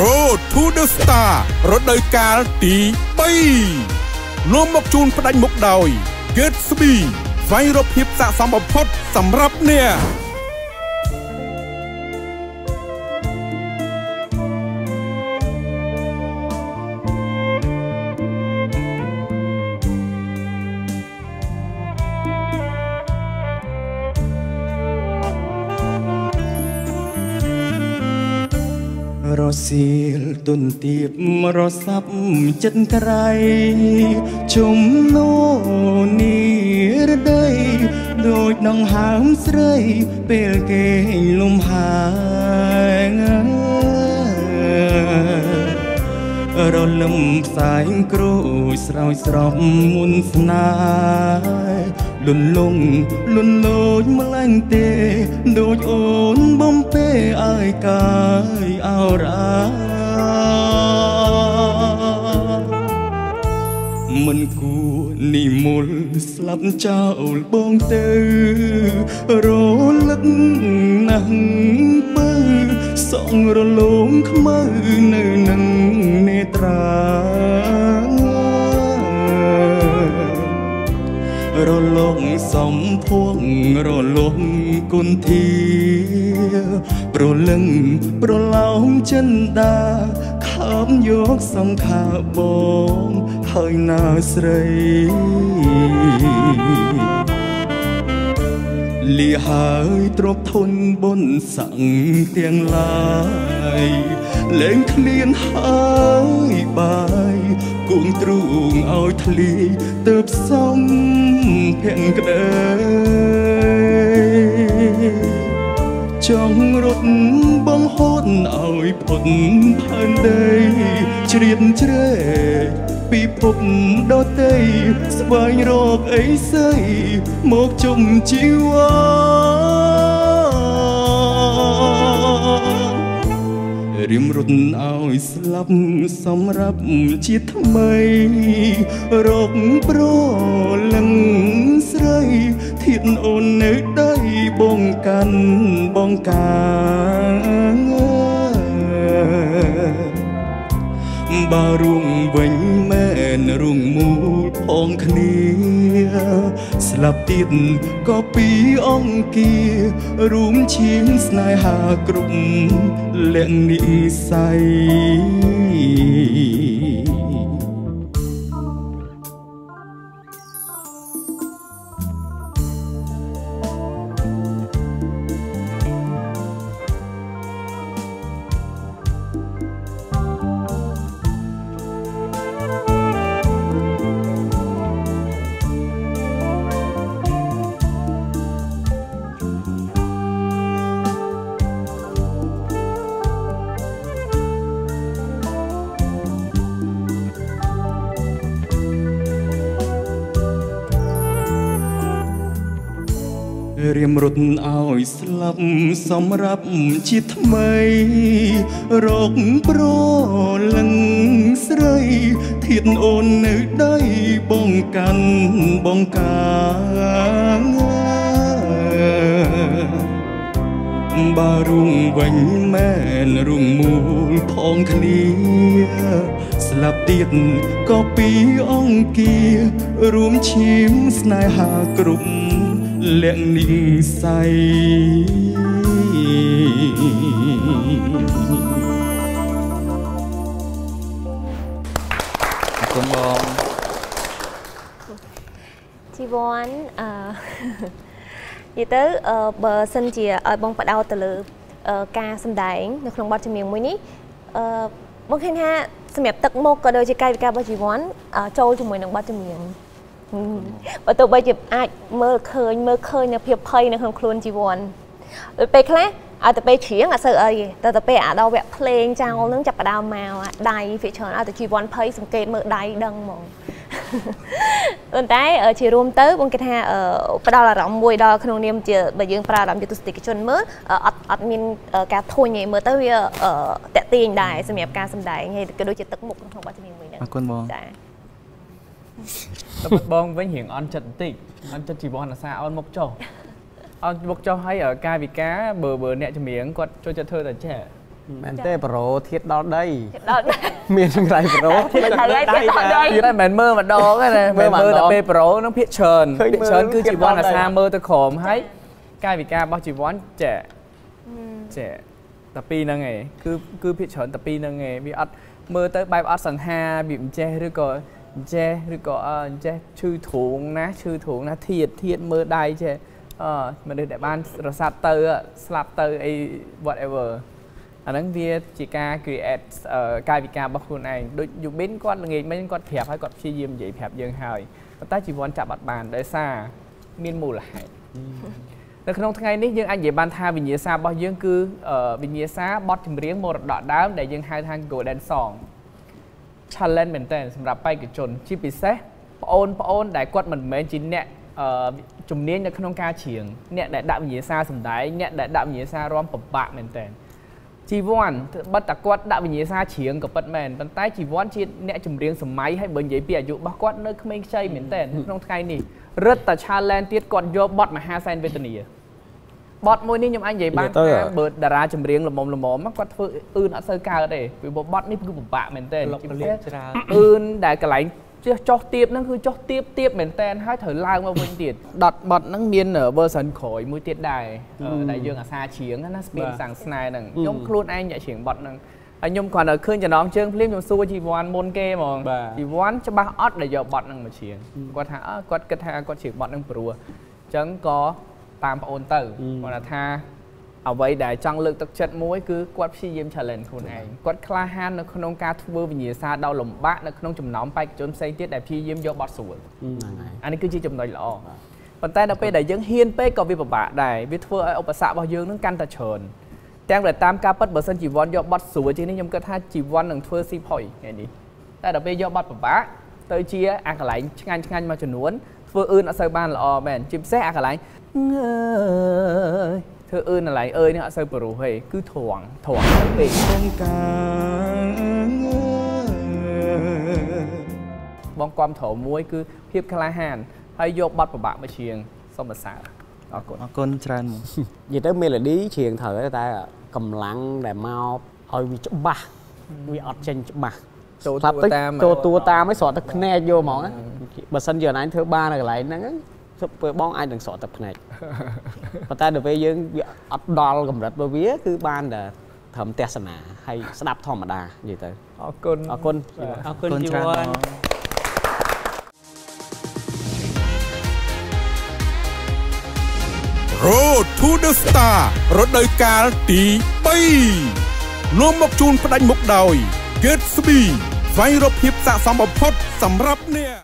Road to the Star រដូវកាលទី3នាំមកជូនផ្ដាច់មុខដោយ Gatsby ស្វែងរកភាពស័ក្តិសមបំផុតសម្រាប់អ្នក សៀលទុនទៀបរសាប់ចិត្តក្រៃជុំនោនីរដីដូចដងហើមស្រីពេលគេលំហាងរលឹមផ្សាយគ្រូស្រោចស្រពមុនស្នេហ៍ លុនលងលុនលោចម្លែងទេ ដូចអូនបំពេឲ្យកាយអោរាមិនគួរនិមលស្លាប់ចោលបងទៅរលឹកណាស់ពើសងរលោមខ្មៅនៅនឹងនេត្រា រលងសំភួងរលងគុនធាប្រលឹងប្រឡោមចិនដាខំយកសង្ខាបងហើយណាស្រី លីហើយទ្រពធនបុនសង្ឃទាំងឡាយលែងឃ្លានហើយបាយគួងទ្រូងឲ្យធ្លីទៅផ្សំភៀងក្ដីចង់រត់បងហូតឲ្យផុតផើនដីជ្រៀតជ្រែក ពីភពដតីស្វែងរកអីស័យមកជុំជីវ៉ារៀមរត់ឲ្យស្លាប់សម្រាប់ជាថ្មីរកប្រលឹងស្រីធាតអូននៅដីបងកាន់បងកាបើរួងវិញមែន រួងមូលផងគ្នា ស្លាប់ទៀតក៏ពីអង្គារួមឈាមស្នេហាគ្រប់លក្ខនិស័យ រៀមរត់ឲ្យស្លាប់សម្រាប់ជាថ្មីរកប្រលឹងស្រីធាតអូននៅដីបងកាន់បងកាងបើរួងវិញមែនរួងមូលផងគ្នាស្លាប់ទៀតក៏ពីអង្គារួមឈាមស្នេហាគ្រប់ លក្ខនិស័យអរគុណបងជីវ័នអឺនិយាយទៅអឺបើសិនជាឲ្យបងបដោតទៅលើអឺការសម្ដែងនៅក្នុងបទចម្រៀងមួយនេះអឺបងឃើញថាសម្រាប់ទឹកមុខក៏ដូចជាកាយវិការរបស់ជីវ័នចូលជាមួយនឹងបទចម្រៀង បើទោះបីជាអាចមើលឃើញមើលឃើញនៅភាពភ័យនៅក្នុងខ្លួនជីវ័នដូចពេលខ្លះឲ្យតែពេលច្រៀងអត់សូវអីតែតែពេលអាដល់វគ្គភ្លេងចោលនឹងចាប់ផ្ដើមមកដៃវាច្រើនឲ្យតែជីវ័នភ័យសង្កេតមើលដៃដឹងហ្មងប៉ុន្តែជារួមទៅបងគិតថាផ្ដល់អារម្មណ៍មួយដល់ក្នុងនាមជាបើយើងប្រើអារម្មណ៍ជាទស្សនិកជនមើលអត់អត់មានការធុញទេមើលទៅវាតាក់ទាញដែរសម្រាប់ការសម្ដែងហើយក៏ដូចជាទឹកមុខក្នុងបទចម្រៀងមួយហ្នឹងអរគុណបងចា តែបាត់បងវិញរៀងអន់ចិត្តបន្តិចអន់ចិត្តជីវ័នអាសាអន់មុខចុះអន់មុខចុះហើយកាយវិការបើបើអ្នកចម្រៀងគាត់ចូលចិត្តធ្វើតែចេះមែនទេប្រូធៀបដល់ដីដល់មានក្រៃប្រូធៀបដល់ដីធៀបដល់ដីទៀតហើយមិនមើលម្ដងទេណាមើមើលលម្ដងតែពេលប្រូនឹងភាកច្រើនឃើញភាកមើលច្រើនគឺធៀបជីវ័នដល់ដីអាសាមើលទៅក្រោមហើយកាយវិការរបស់ជីវ័នចាចាតែពីរហ្នឹងឯងគឺគឺភាកច្រើនតែពីរហ្នឹងឯងវាអត់មើលទៅបែបអត់សង្ហាវាមិនចេះឬក៏មិន ចេះឬក៏អឺមិនចេះឈឺទ្រូងណាឈឺទ្រូងណាធៀបធៀបមើលដៃចេះអឺមនុស្សដែលបានរសាត់ទៅស្លាប់ទៅអី whatever អាហ្នឹងវាជាការ create អឺកាយវិការរបស់ខ្លួនឯងដូចយូប៊ីនគាត់ល្ងាចមិញគាត់ប្រាប់ហើយគាត់ព្យាយាមនិយាយប្រាប់យើងហើយប៉ុន្តែជីវ័នចាប់អត់បានដោយសារមានមូលហេតុនៅក្នុងថ្ងៃនេះយើងអាចនិយាយបានថាវិញ្ញាសារបស់យើងគឺអឺវិញ្ញាសាបទចម្រៀងមរតកដើមដែលយើងហៅថា Golden Song challenge មែនតើសម្រាប់បេក្ខជន ជាពិសេសបងអូនបងអូនដែលគាត់មិនមែនជាអ្នកអឺជំនាញនៅក្នុងការច្រៀងអ្នកដែលដាក់វិញ្ញាសាសម្ដែងអ្នកដែលដាក់វិញ្ញាសារាំពិបាកមែនតើជីវ័នបិទតែគាត់ដាក់វិញ្ញាសាច្រៀងក៏ពិតមែនប៉ុន្តែជីវ័នជាអ្នកចម្រៀងសម័យហើយបើនិយាយពីអាយុរបស់គាត់នៅក្មេងខ្ចីមែនតើក្នុងថ្ងៃនេះរឹតតែ challenge ទៀតគាត់យកបទមហាសែនវេទនា បទមួយនេះខ្ញុំអាចនិយាយបាននិយាយទៅថាបើតារាចម្រៀងល្មមល្មមៗគាត់ធ្វើអឿនអត់សូវកើតទេពីព្រោះបទនេះគឺពិបាកមែនតើលុកលៀកច្រើនអឿនដែលកន្លែងចុះចុះទៀបហ្នឹងគឺចុះទៀបទៀបមែនតែនហើយត្រូវឡើងមកវិញទៀតដតបតហ្នឹងមាន version ក្រោយមួយទៀតដែរអឺដែលយើងអាសាច្រៀងណា speed សាំងស្នែហ្នឹងខ្ញុំខ្លួនឯងអ្នកច្រៀងបតហ្នឹងហើយខ្ញុំគ្រាន់តែឃើញចំណងជើងភ្លាមខ្ញុំសួរជីវ័នមុនគេហ្មងបាទជីវ័នច្បាស់អត់ដែលយកបតហ្នឹងមកច្រៀងគាត់ថាអើគាត់គិតថាគាត់ច្រៀងបតហ្នឹងព្រោះអញ្ចឹងក៏ តាមប្អូនទៅគាត់ថាអ្វីដែលចង់លើកទឹកចិត្តមួយគឺគាត់ព្យាយាម challenge ខ្លួនឯងគាត់ក្លាហាននៅក្នុងការធ្វើវិញ្ញាសាដ៏លំបាកនៅក្នុងចំណោមបេក្ខជនផ្សេងទៀតដែលព្យាយាមយកបទស្រួលហ្នឹងហើយអានេះគឺជាចំណុចល្អប៉ុន្តែដល់ពេលដែលយើងហ៊ានពេកក៏វាពិបាកដែរវាធ្វើឲ្យឧបសគ្គរបស់យើងនឹងកាន់តែច្រើនទាំងដែលតាមការពិតបើសិនជីវ័នយកបទស្រួលជាងនេះខ្ញុំគិតថាជីវ័ននឹងធ្វើស៊ីផុយថ្ងៃនេះតែដល់ពេលយកបទពិបាកទៅជាអាកន្លែងឆ្ងាញ់ឆ្ងាញ់មួយចំនួន ធ្វើអឿនអត់សូវបានល្អមែនជាពិសេសអាកន្លែងងើយធ្វើអឿនកន្លែងអើយនេះអត់សូវព្រោះទេគឺធរងធរងពេកក្នុងការបងគាំទ្រមួយគឺភាពក្លាហានហើយយកបទពិបាកមកច្រៀងសូមសរសើរអរគុណអរគុណច្រើនមកនិយាយទៅ melody ច្រៀងត្រូវហើយតែកម្លាំងដែលមកឲ្យវាច្បាស់វាអត់ចេញច្បាស់ចូលស្លាប់តួទៅតាមចូលតួតាមឲ្យស្រកទឹកភ្នែកយកហ្មងណា បើសិនជាអនឡាញធ្វើបាននៅកន្លែងហ្នឹងទៅពេលបងអាចនឹងស្រកទឹកភ្នែកប៉ុន្តែដល់ពេលយើងវាអត់ដល់កម្រិតរបស់វា គឺបានតែត្រឹមទស្សនាហើយស្ដាប់ធម្មតានិយាយទៅអរគុណអរគុណអរគុណច្រើនមក Road to the Star រដូវកាលទី3នាំមកជូនផ្ដាច់មុខដោយ Gatsby ស្វែងរកភាពស័ក្តិសមបំផុតសម្រាប់អ្នក